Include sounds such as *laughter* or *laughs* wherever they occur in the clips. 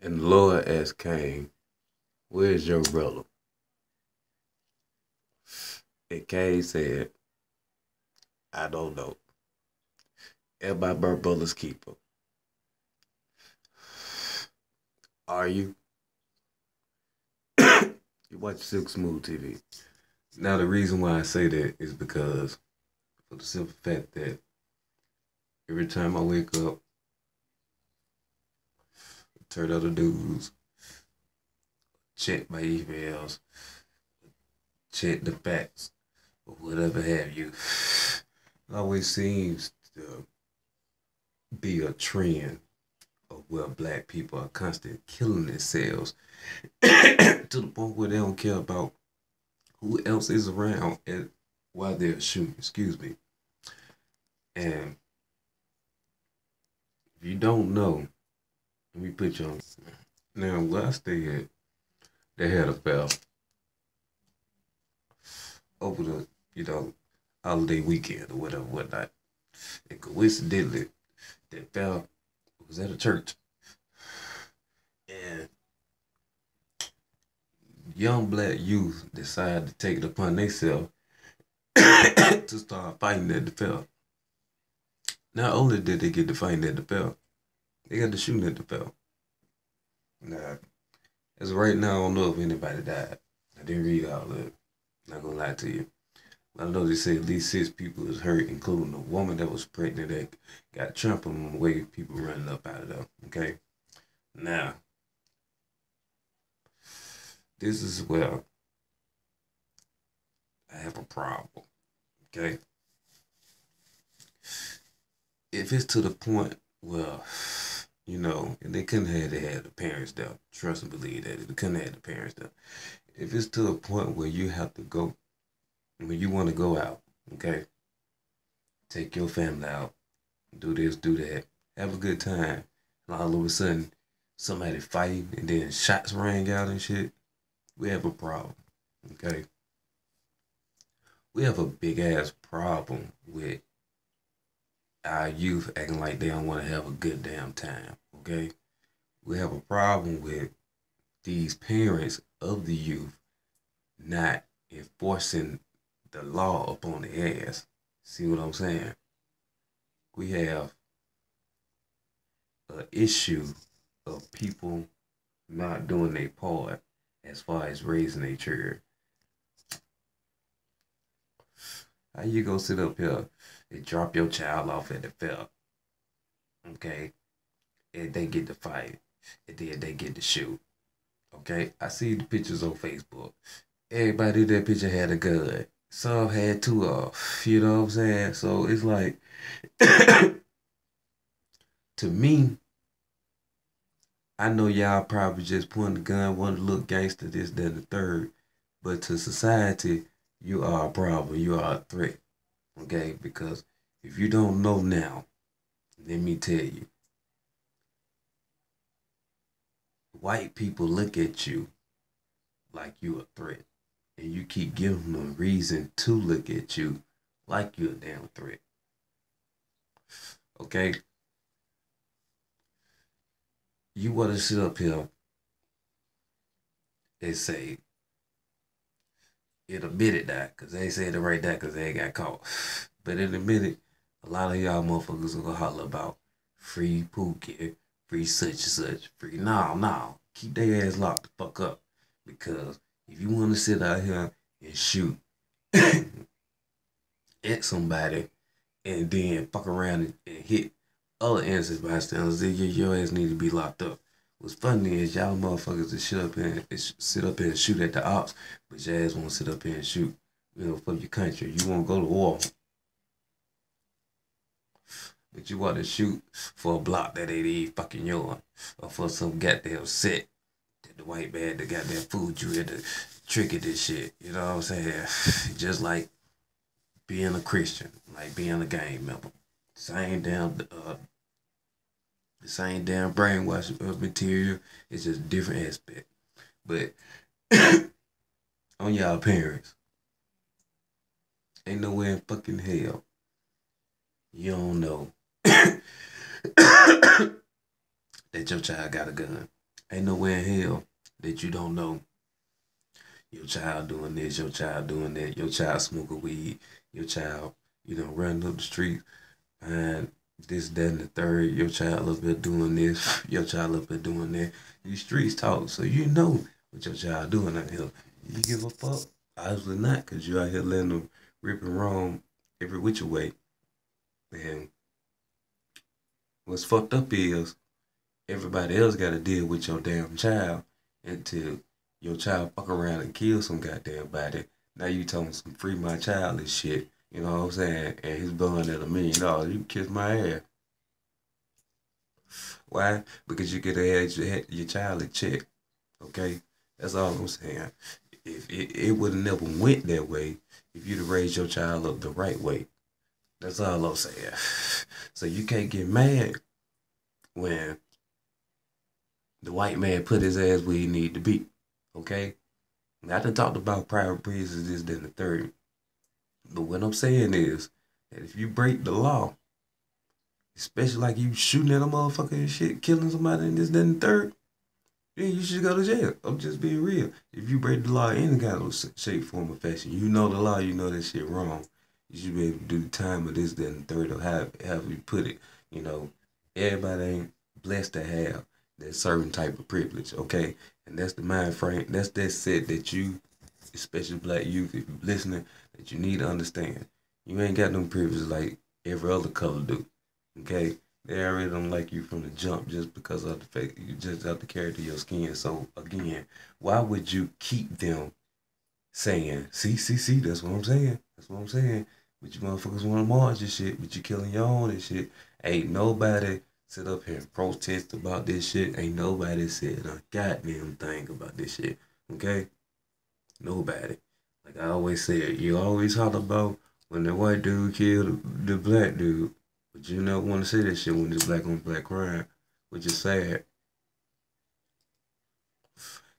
And Lord asked Cain, Where's your brother? And Cain said, I don't know. Am I my brother's keeper? Are you? *coughs* you watch Silk Smooth TV. Now, the reason why I say that is because, for the simple fact that every time I wake up, turn on the news, check my emails, check the facts, or whatever have you, it always seems to be a trend of where black people are constantly killing themselves *coughs* to the point where they don't care about who else is around and while they're shooting, excuse me. And if you don't know, let me put you on. Now, last had, they had a fair over the, you know, holiday weekend or whatever, whatnot. And coincidentally, that fell was at a church. And young black youth decided to take it upon themselves *coughs* to start fighting at the fair. Not only did they get to fighting at the fair, they got the shooting at the fair. Now, as right now, I don't know if anybody died. I didn't read all of. Not gonna lie to you. I know they say at least six people was hurt, including a woman that was pregnant that got trampled on the way people running up out of there. Okay. Now, this is where I have a problem. Okay. If it's to the point where, you know, and they couldn't have had the parents there. Trust and believe that. They couldn't have the parents there. If it's to a point where you have to go when you want to go out, okay, take your family out, do this, do that, have a good time, and all of a sudden somebody fighting and then shots rang out and shit, we have a problem, okay? We have a big ass problem with our youth acting like they don't want to have a good damn time, okay? We have a problem with these parents of the youth not enforcing the law upon the ass. See what I'm saying? We have an issue of people not doing their part as far as raising a child. How you go sit up here and drop your child off at the fair? Okay, and they get to fight, and then they get to shoot. Okay, I see the pictures on Facebook. Everybody in that picture had a gun. Some had two of, you know what I'm saying? So it's like, *coughs* to me, I know y'all probably just pointing the gun, want to look gangster, this, that, and the third. But to society, you are a problem. You are a threat. Okay? Because if you don't know now, let me tell you. White people look at you like you a threat and you keep giving them a reason to look at you like you're a damn threat. Okay? You want to sit up here and say, it admitted that, because they said it right there because they ain't got caught. But in a minute, a lot of y'all motherfuckers to holler about free pool Pookie, free such and such, free. No, no. Keep their ass locked the fuck up because if you want to sit out here and shoot *coughs* at somebody and then fuck around and, and hit other innocent bystanders, then your, your ass need to be locked up. What's funny is y'all motherfuckers that sit up and sit up and shoot at the ops, but your ass won't sit up and shoot, you know, for your country. You won't go to war. But you want to shoot for a block that ain't even fucking yours. Or for some goddamn set that the white man that that food you had to trigger this shit. You know what I'm saying? *laughs* Just like being a Christian, like being a gang member. Same damn uh, the same damn brainwash material. It's just different aspect. But *coughs* on y'all parents, ain't no way in fucking hell you don't know *coughs* that your child got a gun. Ain't nowhere in hell that you don't know your child doing this, your child doing that, your child smoking weed, your child, you know, running up the street and this, that, and the third, your child up there doing this, *laughs* your child up there doing that. These streets talk, so you know what your child doing out here. You give a fuck? Obviously not, because you out here letting them rip and roam every which way. And what's fucked up is everybody else got to deal with your damn child until your child fuck around and kill some goddamn body. Now you telling some free my child and shit. You know what I'm saying? And he's blowing at a million dollars. You kiss my ass. Why? Because you get a your, your child a check. Okay? That's all I'm saying. If it, it would have never went that way if you'd have raised your child up the right way. That's all I'm saying. So you can't get mad when the white man put his ass where he need to be. Okay? Now, I done talked about private breezes this, then the third. But what I'm saying is that if you break the law, especially like you shooting at a motherfucker and shit, killing somebody and this, then the third, then you should go to jail. I'm just being real. If you break the law in any kind of shape, form, or fashion, you know the law, you know that shit wrong. You should be able to do the time of this, then the third, or how, how you put it. You know, everybody ain't blessed to have that certain type of privilege, okay? And that's the mind frame, that's that set that you, especially black youth, if you're listening, that you need to understand. You ain't got no privilege like every other color do. Okay? They already don't like you from the jump just because of the fact you just have to carry to your skin. So again, why would you keep them saying, see, see, see, that's what I'm saying. That's what I'm saying. But you motherfuckers want to march and shit, but you killing your own and shit. Ain't nobody sit up here and protest about this shit. Ain't nobody said a goddamn thing about this shit. Okay? Nobody. Like I always said, you always holler about when the white dude killed the black dude, but you never want to say that shit when it's black on black crime, which is sad.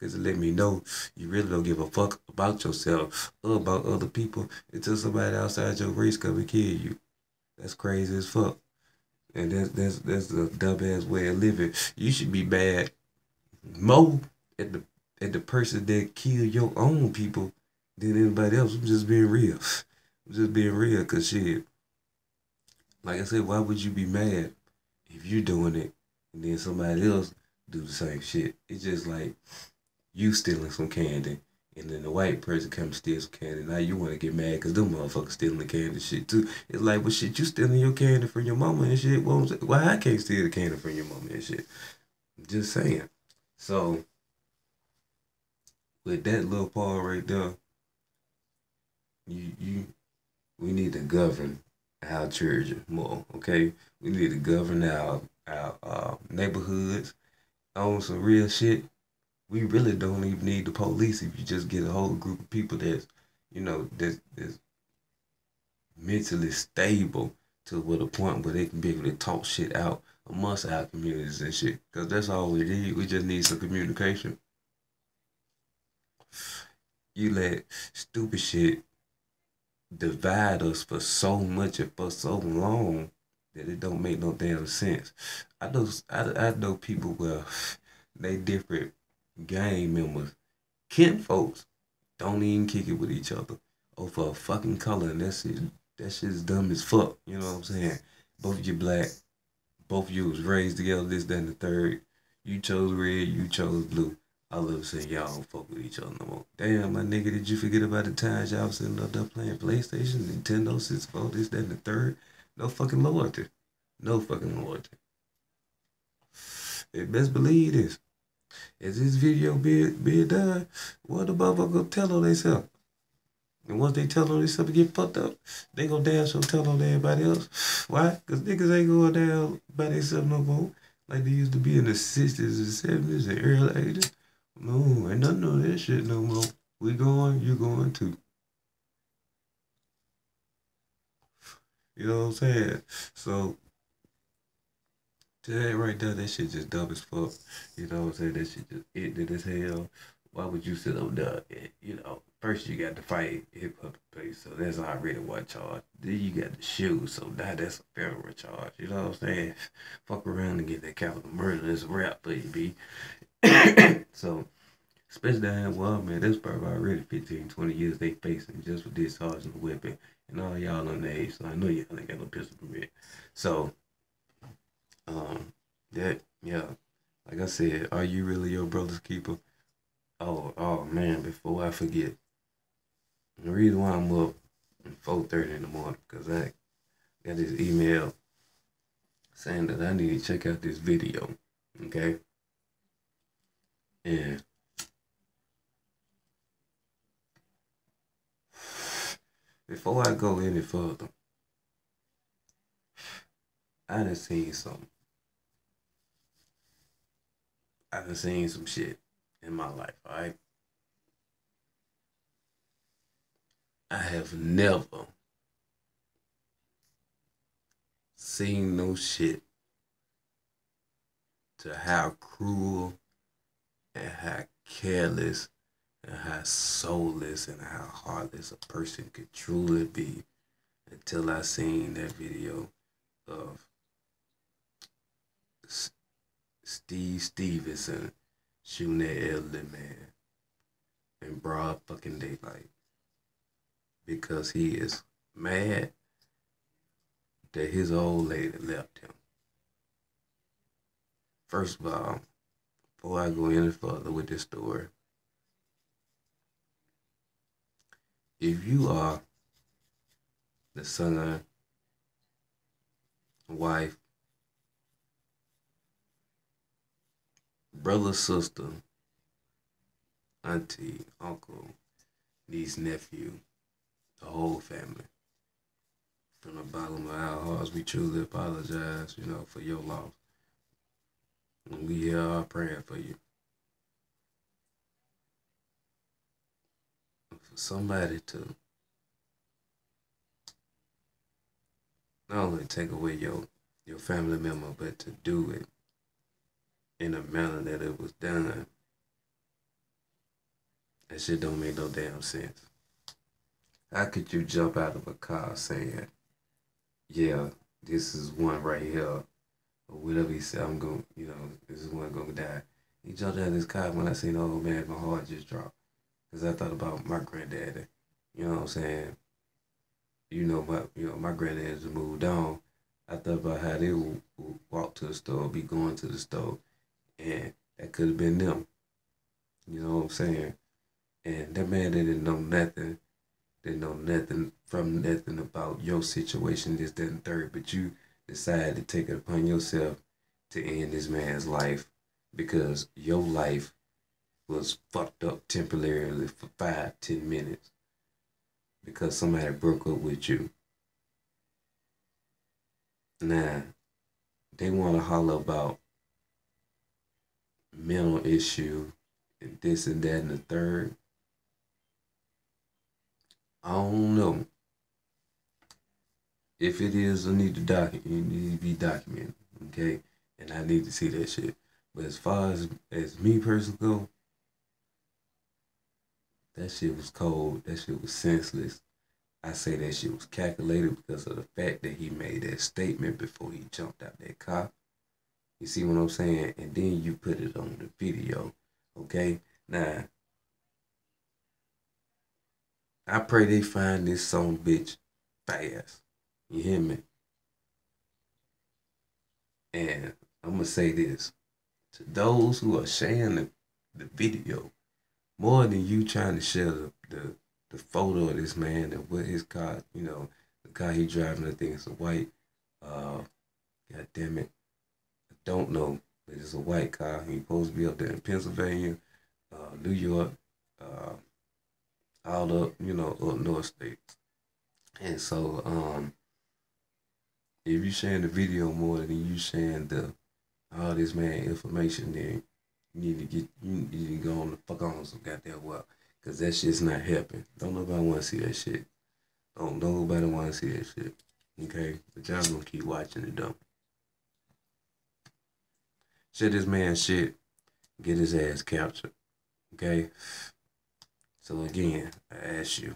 Cause it let me know you really don't give a fuck about yourself or about other people until somebody outside your race come and kill you. That's crazy as fuck. And that's that's that's a dumb ass way of living. You should be mad more at the at the person that kill your own people than anybody else. I'm just being real. I'm just being real, cause shit. Like I said, why would you be mad if you're doing it and then somebody else do the same shit? It's just like you stealing some candy and then the white person comes steal some candy. Now you want to get mad because them motherfuckers stealing the candy shit too. It's like, well, shit, you stealing your candy from your mama and shit. Well, why I can't steal the candy from your mama and shit? Just saying. So, with that little part right there, you you we need to govern our children more, okay? We need to govern our our uh, neighborhoods on some real shit. We really don't even need the police if you just get a whole group of people that's, you know, that's, that's mentally stable to what a point where they can be able to talk shit out amongst our communities and shit. Cause that's all we need. We just need some communication. You let stupid shit divide us for so much and for so long that it don't make no damn sense. I know I, I know people where they different gang members, kin folks, don't even kick it with each other over a fucking color and that shit that shit's dumb as fuck. You know what I'm saying? Both of you black, both of you was raised together, this, that, and the third. You chose red, you chose blue. I love saying y'all don't fuck with each other no more. Damn, my nigga, did you forget about the times y'all was sitting up there playing PlayStation, Nintendo, 64, this, that, and the third? No fucking loyalty. No fucking loyalty. It best believe this. As this video be, be done, what the motherfucker tell on themselves? And once they tell on themselves to get fucked up, they gonna damn sure tell on everybody else. Why? Because niggas ain't going down by themselves no more. Like they used to be in the 60s and 70s and early 80s. No, ain't nothing of that shit no more. We going, you going too. You know what I'm saying? So that right there, that shit just dumb as fuck. You know what I'm saying? That shit just ignorant as hell. Why would you sit up there? You know, first you got to fight hip hop place, so that's already one charge. Then you got the shoes, so now that's a federal charge. You know what I'm saying? Fuck around and get that capital murder. That's a rap, baby. *coughs* so, especially down in Walmart, that's probably already 15, 20 years they facing just for discharging the weapon. And all y'all on the age, so I know y'all ain't got no pistol permit. So, um, that, yeah, like I said, are you really your brother's keeper? Oh, oh man, before I forget, the reason why I'm up at 4.30 in the morning, because I got this email saying that I need to check out this video, okay? And before I go any further, I done seen some. I done seen some shit in my life, alright? I have never seen no shit to how cruel and how careless and how soulless and how heartless a person could truly be until I seen that video of Steve Stevenson shooting that elderly man in broad fucking daylight because he is mad that his old lady left him. First of all, before I go any further with this story, if you are the son, of wife, brother, sister, auntie, uncle, niece, nephew, the whole family. From the bottom of our hearts, we truly apologize, you know, for your loss. And we are praying for you. For somebody to not only take away your your family member, but to do it in a manner that it was done. That shit don't make no damn sense. How could you jump out of a car saying, yeah, this is one right here, or whatever he said, I'm going, you know, this is one going to die. He jumped out of his car when I seen the old man, my heart just dropped. Because I thought about my granddaddy, you know what I'm saying? You know, my, you know, my granddad has moved on. I thought about how they would walk to the store, be going to the store, and that could have been them. You know what I'm saying? And that man didn't know nothing they know nothing from nothing about your situation, this, that, and third, but you decided to take it upon yourself to end this man's life because your life was fucked up temporarily for five, ten minutes because somebody broke up with you. Now, they want to holler about mental issue and this and that and the third. I don't know. If it is, I need to document. You need to be documented, okay? And I need to see that shit. But as far as as me personally go, that shit was cold. That shit was senseless. I say that shit was calculated because of the fact that he made that statement before he jumped out that car. You see what I'm saying? And then you put it on the video. Okay? Now, I pray they find this song bitch fast. You hear me? And I'm gonna say this to those who are sharing the, the video, more than you trying to share the, the, the photo of this man and what his car, you know, the car he driving, I think it's a white, uh, god damn it, don't know, it's a white car. He supposed to be up there in Pennsylvania, uh, New York, uh, all up, you know, up north states. And so, um, if you sharing the video more than you sharing the all this man information, then you need to get you need to go on the fuck on some goddamn well, cause that shit's not helping. Don't nobody want to see that shit. Don't nobody want to see that shit. Okay, but y'all gonna keep watching it though. Shit this man shit, get his ass captured. Okay. So again, I ask you,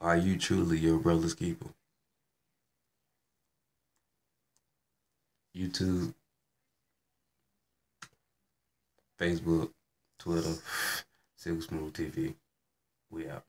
are you truly your brother's keeper? YouTube Facebook, Twitter, Silver Smooth TV. We out.